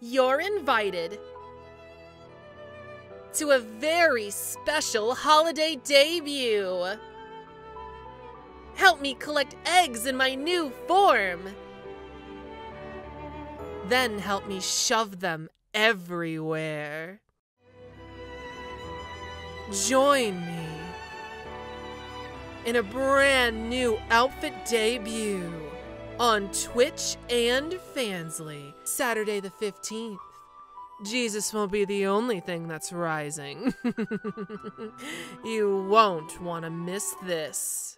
you're invited to a very special holiday debut. Help me collect eggs in my new form. Then help me shove them everywhere. Join me in a brand new outfit debut on Twitch and Fansly, Saturday the 15th. Jesus won't be the only thing that's rising. you won't want to miss this.